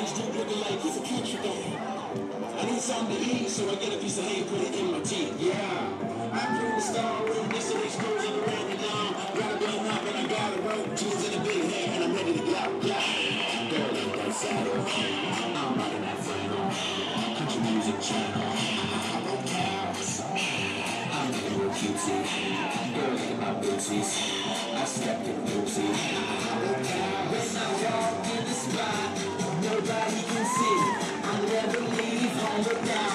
things do look alike. He's a country guy. I need something to eat, so I get a piece of hay and put it in my teeth. Yeah. I grew the star room next to these girls in the rain and. Got a be up and I got a rope, jeans in a big hat, and I'm ready to go. Yeah. Girl, in that saddle. I'm riding that flannel. Country music channel. I don't care. I'm a little cutie. Girl, in my booties. I stepped in booty. Let's go.